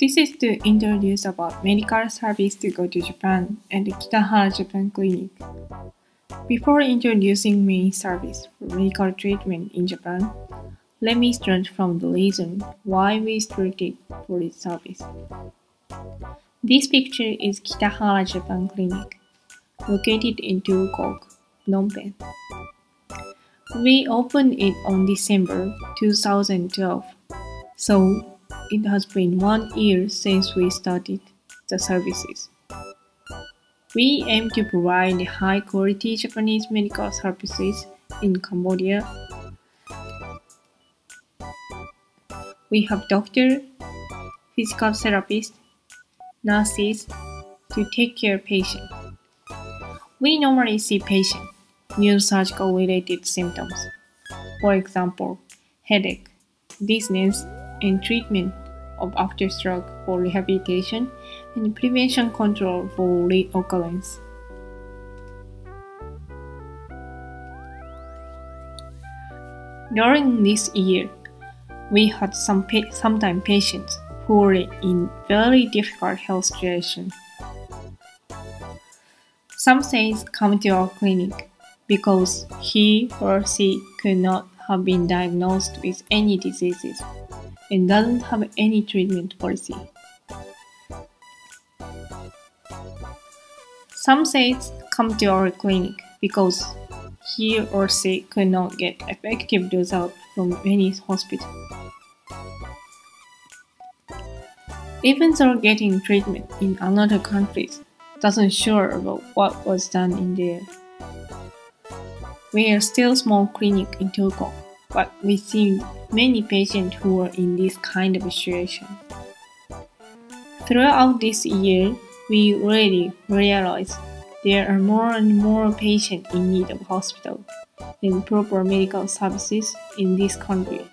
This is to introduce about medical service to go to Japan and the Kitahara Japan Clinic. Before introducing main service for medical treatment in Japan, let me start from the reason why we started for this service. This picture is Kitahara Japan Clinic, located in Toul Kork, Phnom Penh. We opened it on December 2012, so it has been one year since we started the services. We aim to provide high quality Japanese medical services in Cambodia. We have doctor, physical therapist, nurses to take care of patient. We normally see patient neurosurgical related symptoms. For example, headache, dizziness, and treatment of afterstroke for rehabilitation and prevention control for reoccurrence. During this year, we had some pa- sometimes patients who were in very difficult health situation. Some says come to our clinic because he or she could not have been diagnosed with any diseases and doesn't have any treatment policy. Some says come to our clinic because he or she could not get effective result from any hospital. Even though getting treatment in another countries doesn't sure about what was done in there. We are still small clinic in Tokyo, but we see many patients who are in this kind of situation. Throughout this year, we really realized there are more and more patients in need of hospital and proper medical services in this country.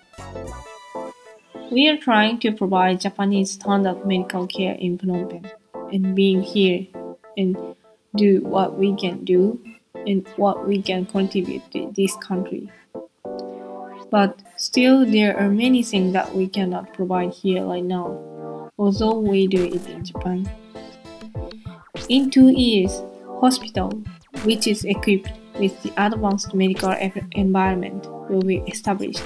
We are trying to provide Japanese standard medical care in Phnom Penh and being here and do what we can do and what we can contribute to this country. But still, there are many things that we cannot provide here right now, although we do it in Japan. In two years, hospital, which is equipped with the advanced medical environment, will be established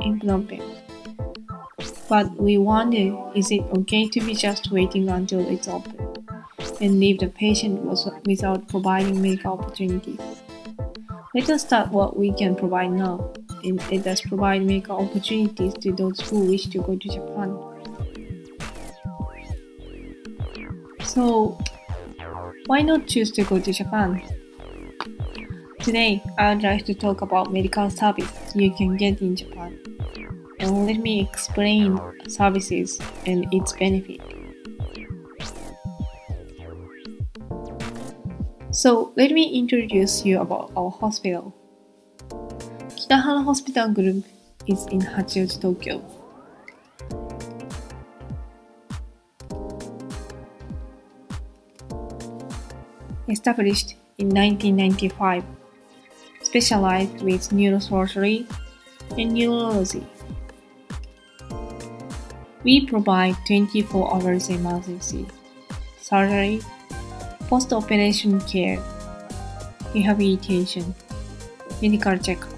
in Phnom Penh. But we wonder, is it okay to be just waiting until it's open and leave the patient without providing medical opportunities? Let us start what we can provide now, and let us provide medical opportunities to those who wish to go to Japan. So, why not choose to go to Japan? Today, I would like to talk about medical service you can get in Japan. And let me explain services and its benefit. So let me introduce you about our hospital. Kitahara Hospital Group is in Hachioji, Tokyo. Established in 1995, specialized with neurosurgery and neurology. We provide 24 hours emergency surgery post-operation care, rehabilitation, medical checkup.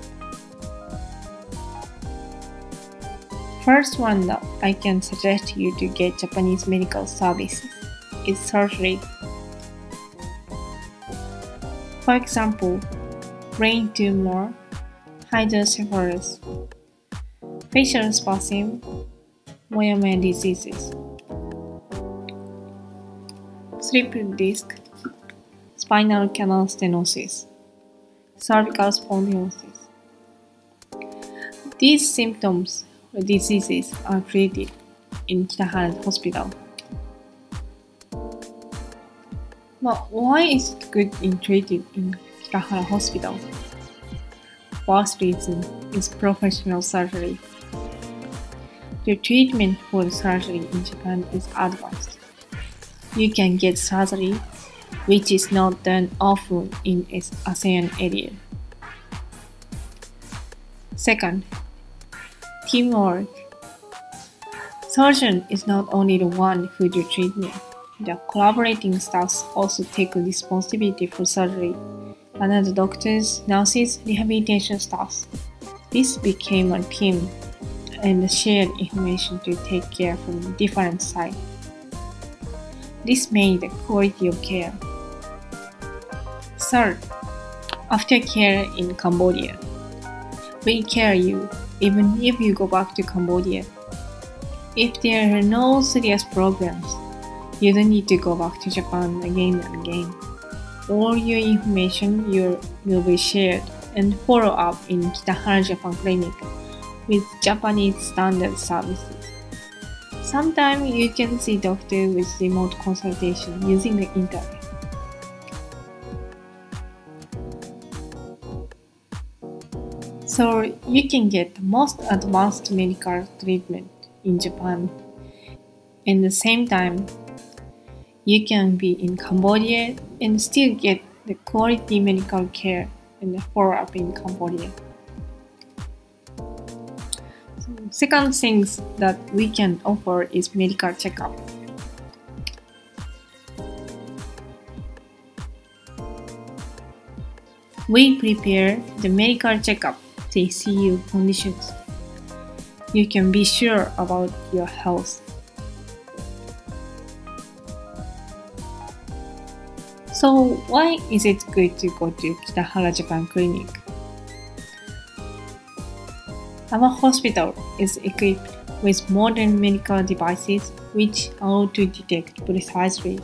First one that I can suggest you to get Japanese medical services. is surgery. For example, brain tumor, hydrocephalus, facial spasm, moyamoya diseases, slip disc, spinal canal stenosis, cervical spondylosis. These symptoms diseases are treated in Kitahara Hospital. But why is it good in treated in Kitahara Hospital? First reason is professional surgery. The treatment for the surgery in Japan is advanced. You can get surgery which is not done often in ASEAN area. Second, teamwork. Surgeon is not only the one who do treatment. The collaborating staffs also take responsibility for surgery, and as doctors, nurses, rehabilitation staffs. This became a team and shared information to take care from different sides. This made the quality of care. Third, aftercare in Cambodia. We care you even if you go back to Cambodia. If there are no serious problems, you don't need to go back to Japan again and again. All your information will be shared and follow up in Kitahara Japan Clinic with Japanese standard services. Sometimes you can see doctor with remote consultation using the internet. So you can get the most advanced medical treatment in Japan. At the same time, you can be in Cambodia and still get the quality medical care and follow-up in Cambodia. Second things that we can offer is medical checkup. We prepare the medical checkup your conditions. You can be sure about your health. So why is it good to go to Kitahara Japan Clinic? Our hospital is equipped with modern medical devices which allow to detect precisely.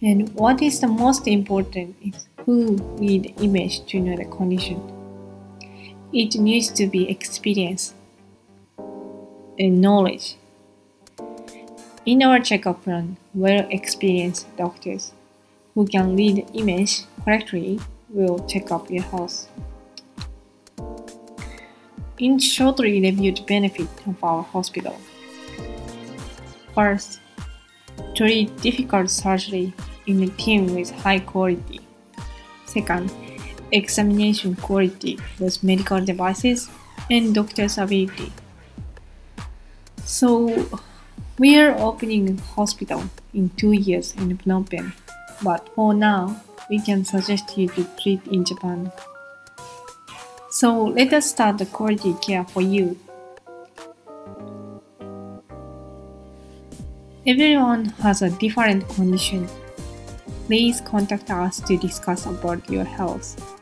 And what is the most important is who read the image to know the condition. It needs to be experience and knowledge. In our checkup plan, well experienced doctors who can read the image correctly will check up your health. In shortly review the benefit of our hospital. First, treat difficult surgery in a team with high quality. Second, examination quality with medical devices and doctor's ability. So, we are opening a hospital in two years in Phnom Penh but for now, we can suggest you to treat in Japan. So let us start the quality care for you. Everyone has a different condition. Please contact us to discuss about your health.